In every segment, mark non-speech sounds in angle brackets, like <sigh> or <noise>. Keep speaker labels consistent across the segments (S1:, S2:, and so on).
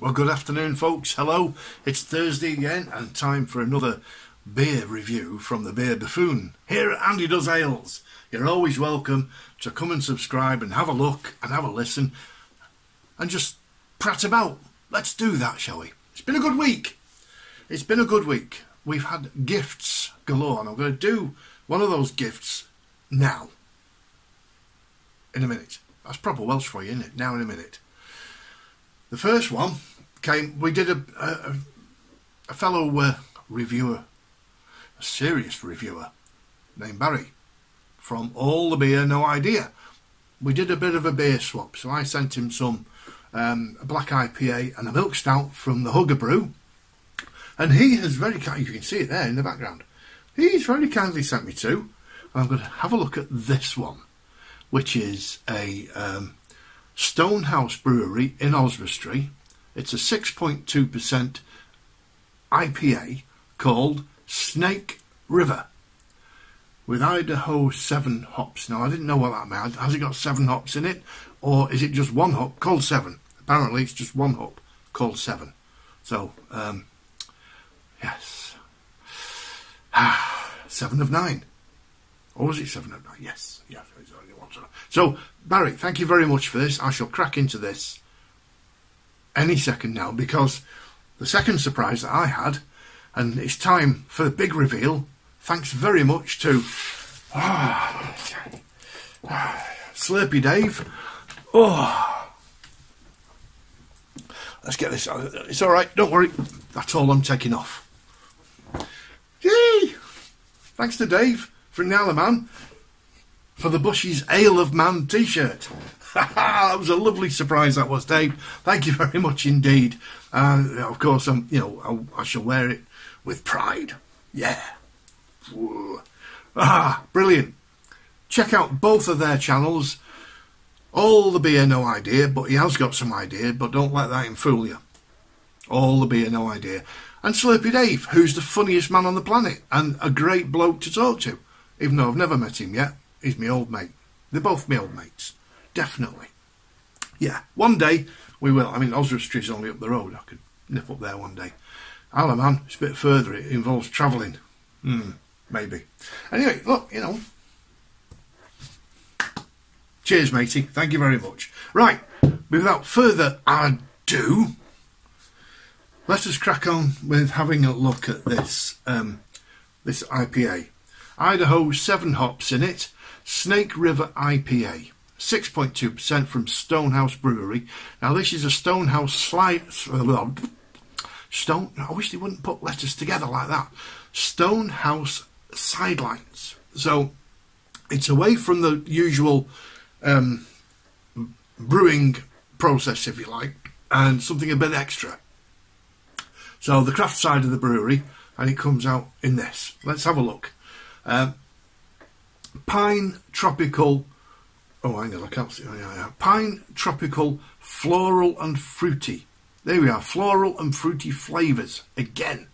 S1: Well, good afternoon, folks. Hello. It's Thursday again, and time for another beer review from the Beer Buffoon here at Andy Does Ales. You're always welcome to come and subscribe and have a look and have a listen and just prat about. Let's do that, shall we? It's been a good week. It's been a good week. We've had gifts galore, and I'm going to do one of those gifts now. In a minute. That's proper Welsh for you, isn't it? Now in a minute. The first one came. We did a a, a fellow uh, reviewer, a serious reviewer, named Barry, from All the Beer No Idea. We did a bit of a beer swap, so I sent him some um, a black IPA and a milk stout from the Hugger Brew, and he has very kind. You can see it there in the background. He's very kindly sent me two. I'm going to have a look at this one, which is a um, Stonehouse Brewery in Oswestry. It's a 6.2% IPA called Snake River with Idaho 7 hops. Now, I didn't know what that meant. Has it got 7 hops in it? Or is it just one hop called 7? Apparently, it's just one hop called 7. So, um, yes. <sighs> 7 of 9. Or was it 7 of 9? Yes. Yes. So, Barry, thank you very much for this. I shall crack into this any second now because the second surprise that I had, and it's time for the big reveal. Thanks very much to ah, Slurpy Dave. Oh, let's get this. It's all right. Don't worry. That's all I'm taking off. Yay! Thanks to Dave from the Man for the Bushy's Ale of Man t-shirt. <laughs> that was a lovely surprise. That was, Dave. Thank you very much indeed. And uh, of course, I'm, you know, I, I, shall wear it with pride. Yeah. Ah, brilliant. Check out both of their channels. All the beer, no idea, but he has got some idea. But don't let that fool you. All the beer, no idea. And Slurpy Dave, who's the funniest man on the planet and a great bloke to talk to, even though I've never met him yet. He's my old mate. They're both my old mates. Definitely. Yeah, one day we will. I mean, Oswestry's only up the road. I could nip up there one day. Isle of Man, it's a bit further. It involves travelling. Hmm, maybe. Anyway, look, you know. Cheers, matey. Thank you very much. Right, without further ado, let us crack on with having a look at this um, this IPA. Idaho seven hops in it. Snake River IPA. 6.2% from Stonehouse Brewery. Now, this is a Stonehouse slide. Stone. I wish they wouldn't put letters together like that. Stonehouse sidelines. So it's away from the usual um, brewing process, if you like, and something a bit extra. So the craft side of the brewery, and it comes out in this. Let's have a look. Um, pine tropical. Oh, hang on, I can't see. Oh, yeah, yeah. Pine tropical floral and fruity. There we are, floral and fruity flavours again.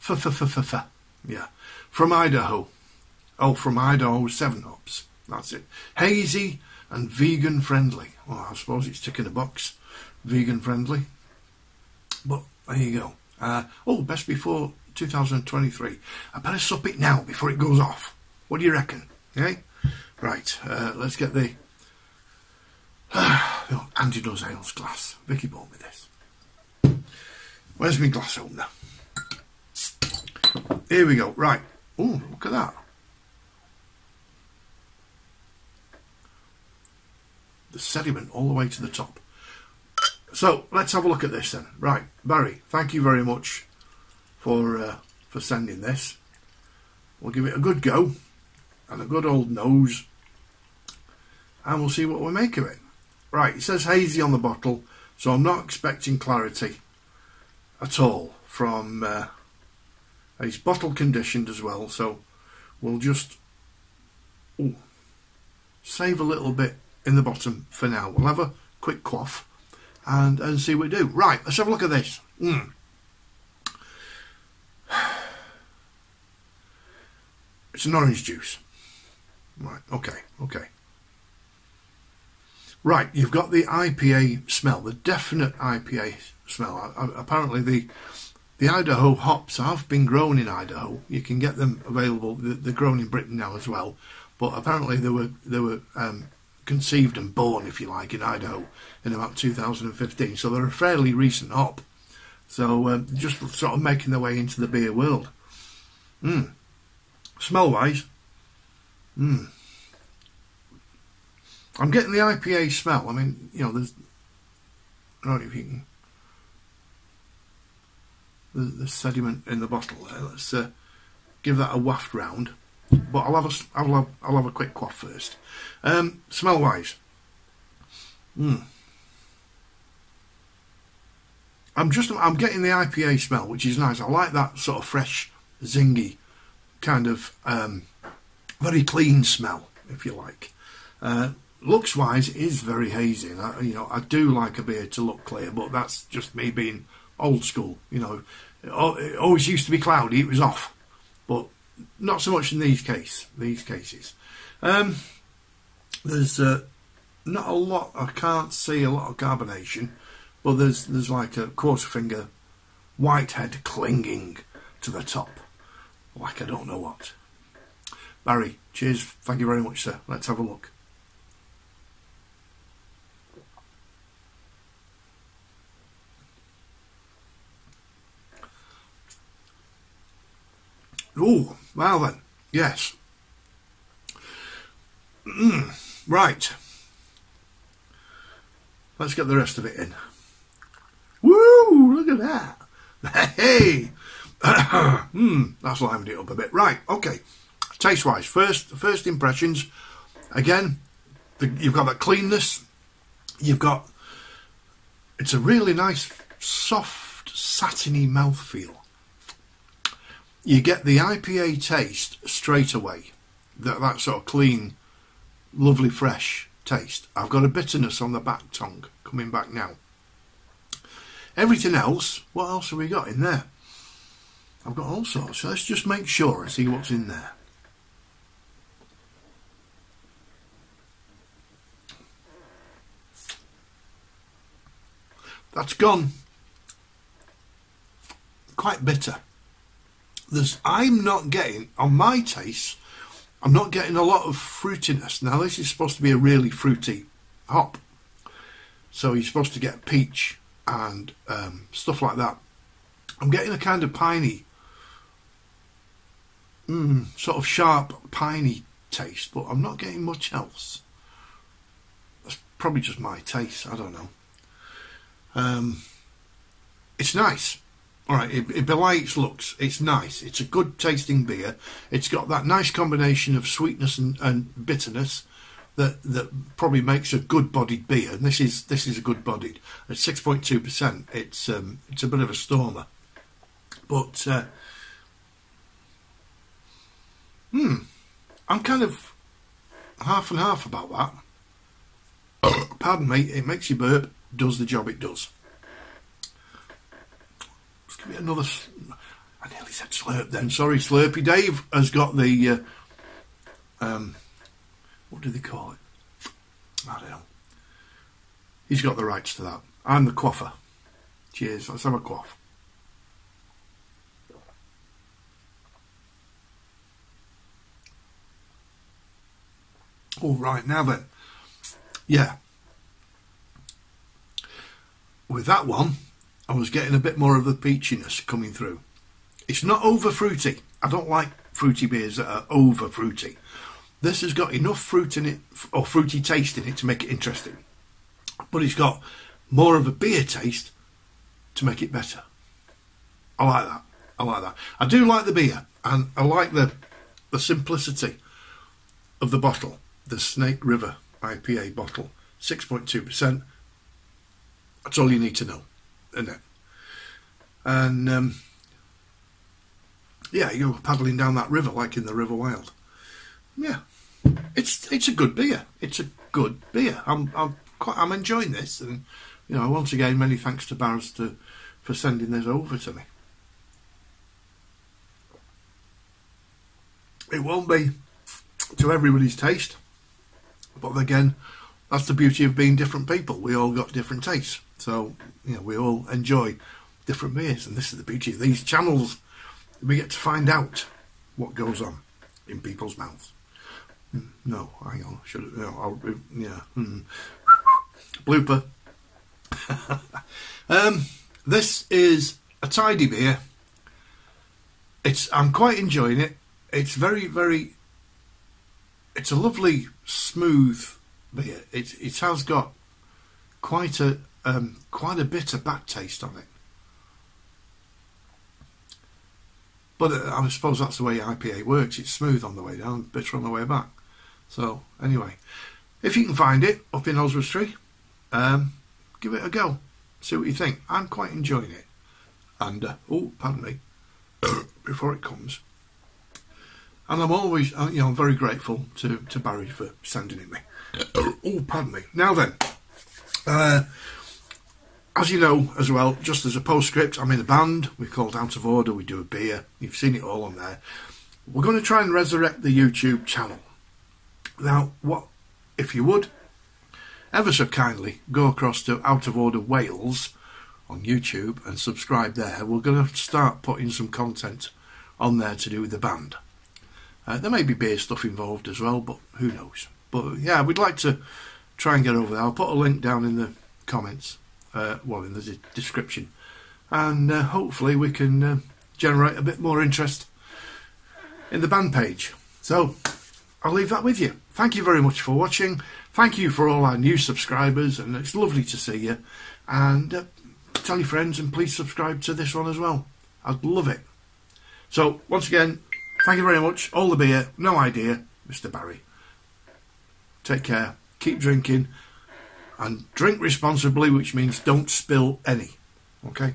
S1: F f f f f. Yeah, from Idaho. Oh, from Idaho, seven hops. That's it. Hazy and vegan friendly. Well, I suppose it's ticking a box. Vegan friendly. But there you go. Uh, oh, best before 2023. I better sup it now before it goes off. What do you reckon? Okay? Right, uh, let's get the <sighs> uh, Andy does ales glass. Vicky bought me this. Where's my glass opener? Here we go. Right. Oh, look at that. The sediment all the way to the top. So let's have a look at this then. Right, Barry, thank you very much for uh, for sending this. We'll give it a good go and a good old nose and we'll see what we make of it. Right, it says hazy on the bottle, so I'm not expecting clarity at all from uh, it's bottle conditioned as well, so we'll just ooh, save a little bit in the bottom for now. We'll have a quick quaff and, and see what we do. Right, let's have a look at this. Mm. It's an orange juice. Right, okay, okay. Right, you've got the IPA smell, the definite IPA smell. Apparently, the the Idaho hops have been grown in Idaho. You can get them available. They're grown in Britain now as well, but apparently they were they were um, conceived and born, if you like, in Idaho in about 2015. So they're a fairly recent hop. So um, just sort of making their way into the beer world. Mm. Smell wise, mm. I'm getting the IPA smell. I mean, you know, there's. I don't know if you can. The, sediment in the bottle there. Let's uh, give that a waft round. But I'll have a, I'll have, I'll have a quick quaff first. Um, smell wise. Mm. I'm just I'm getting the IPA smell, which is nice. I like that sort of fresh, zingy, kind of um, very clean smell, if you like. Uh, looks wise, it is very hazy. And I, you know, I do like a beer to look clear, but that's just me being old school. You know, it always used to be cloudy; it was off, but not so much in these case. These cases, um, there's uh, not a lot. I can't see a lot of carbonation. but there's there's like a quarter finger whitehead clinging to the top, like I don't know what. Barry, cheers. Thank you very much, sir. Let's have a look. Oh, well then, yes. Mm, right. Let's get the rest of it in. Woo! Look at that. <laughs> Hey! <coughs> Hmm, that's livened it up a bit. Right, okay. Taste wise, first first impressions. Again, the, you've got that cleanness. You've got. It's a really nice, soft, satiny mouthfeel. You get the IPA taste straight away. That, that sort of clean, lovely, fresh taste. I've got a bitterness on the back tongue coming back now. Everything else, what else have we got in there? I've got all sorts. So let's just make sure and see what's in there. That's gone. Quite bitter. There's, I'm not getting, on my taste, I'm not getting a lot of fruitiness. Now, this is supposed to be a really fruity hop. So you're supposed to get peach and um, stuff like that. I'm getting a kind of piney, mm, sort of sharp piney taste, but I'm not getting much else. That's probably just my taste. I don't know. Um, it's nice. All right, it, it belies looks. It's nice. It's a good tasting beer. It's got that nice combination of sweetness and, and bitterness that that probably makes a good bodied beer. And this is this is a good bodied. At six point two percent, it's um, it's a bit of a stormer. But uh, hmm, I'm kind of half and half about that. Pardon me, it makes you burp, does the job it does. Let's give it another. I nearly said slurp then. Sorry, Slurpy Dave has got the. Uh, um, what do they call it? I don't know. He's got the rights to that. I'm the quaffer. Cheers. Let's have a quaff. All right, now then. Yeah. With that one, I was getting a bit more of the peachiness coming through. It's not over fruity. I don't like fruity beers that are over fruity. This has got enough fruit in it, or fruity taste in it, to make it interesting. But it's got more of a beer taste to make it better. I like that. I like that. I do like the beer, and I like the the simplicity of the bottle. The Snake River IPA bottle, six point two percent. That's all you need to know, isn't it? And um, yeah, you're paddling down that river like in the River Wild. Yeah, it's it's a good beer. It's a good beer. I'm I'm quite I'm enjoying this, and you know once again many thanks to Barrister for sending this over to me. It won't be to everybody's taste, but again, that's the beauty of being different people. We all got different tastes. So, you know, we all enjoy different beers. And this is the beauty of these channels. We get to find out what goes on in people's mouths. Hmm, no, hang on. Should no, I'll, yeah. Hmm. Blooper. <laughs> um, this is a tidy beer. It's I'm quite enjoying it. It's very very. It's a lovely smooth beer. It it has got quite a um, quite a bitter back taste on it. But uh, I suppose that's the way IPA works. It's smooth on the way down, bitter on the way back. So anyway, if you can find it up in Oswestry, um, give it a go. See what you think. I'm quite enjoying it. And uh, oh, pardon me, <coughs> before it comes. And I'm always, uh, you know, I'm very grateful to, to Barry for sending it me. <coughs> oh, pardon me. Now then, uh, as you know as well, just as a postscript, I'm in a band. We're called Out of Order. We do a beer. You've seen it all on there. We're going to try and resurrect the YouTube channel. Now, what if you would ever so kindly go across to Out of Order Wales on YouTube and subscribe there. We're going to start putting some content on there to do with the band. Uh, there may be beer stuff involved as well, but who knows. But yeah, we'd like to try and get over there. I'll put a link down in the comments, uh, well, in the description, and uh, hopefully we can uh, generate a bit more interest in the band page. So I'll leave that with you. Thank you very much for watching. Thank you for all our new subscribers, and it's lovely to see you. And uh, tell your friends, and please subscribe to this one as well. I'd love it. So, once again, thank you very much. All the beer, no idea, Mr. Barry. Take care, keep drinking, and drink responsibly, which means don't spill any. Okay?